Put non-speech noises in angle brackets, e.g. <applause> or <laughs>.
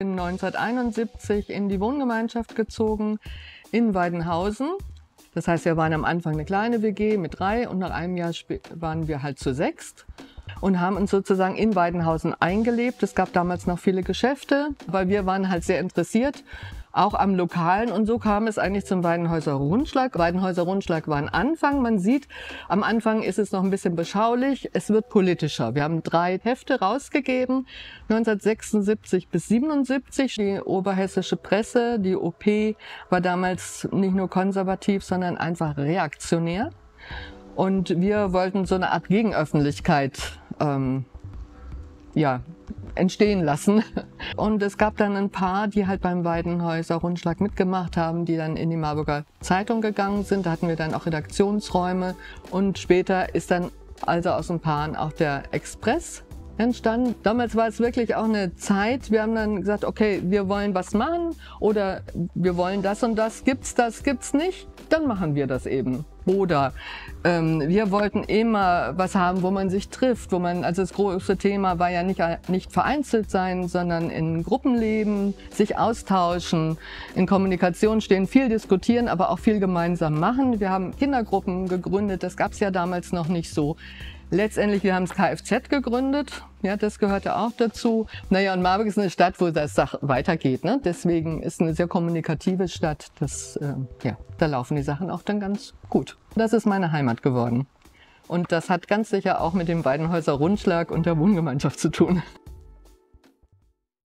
bin 1971 in die Wohngemeinschaft gezogen in Weidenhausen. Das heißt, wir waren am Anfang eine kleine WG mit drei und nach einem Jahr waren wir halt zu sechst und haben uns sozusagen in Weidenhausen eingelebt. Es gab damals noch viele Geschäfte, weil wir waren halt sehr interessiert auch am Lokalen. Und so kam es eigentlich zum Weidenhäuser Rundschlag. Weidenhäuser Rundschlag war ein Anfang. Man sieht, am Anfang ist es noch ein bisschen beschaulich. Es wird politischer. Wir haben drei Hefte rausgegeben, 1976 bis 77. Die oberhessische Presse, die OP, war damals nicht nur konservativ, sondern einfach reaktionär. Und wir wollten so eine Art Gegenöffentlichkeit ähm, ja, entstehen lassen. <laughs> Und es gab dann ein paar, die halt beim Weidenhäuser Rundschlag mitgemacht haben, die dann in die Marburger Zeitung gegangen sind. Da hatten wir dann auch Redaktionsräume und später ist dann also aus ein paar auch der Express entstanden. Damals war es wirklich auch eine Zeit, wir haben dann gesagt, okay, wir wollen was machen oder wir wollen das und das, gibt's das, gibt's nicht, dann machen wir das eben. Oder ähm, wir wollten immer was haben, wo man sich trifft, wo man, also das große Thema war ja nicht, nicht vereinzelt sein, sondern in Gruppen leben, sich austauschen, in Kommunikation stehen, viel diskutieren, aber auch viel gemeinsam machen. Wir haben Kindergruppen gegründet, das gab es ja damals noch nicht so. Letztendlich, wir haben das Kfz gegründet. Ja, das gehörte auch dazu. Naja, und Marburg ist eine Stadt, wo das Sach weitergeht. Ne? Deswegen ist eine sehr kommunikative Stadt. Das, äh, ja, da laufen die Sachen auch dann ganz gut. Das ist meine Heimat geworden. Und das hat ganz sicher auch mit dem Weidenhäuser Rundschlag und der Wohngemeinschaft zu tun.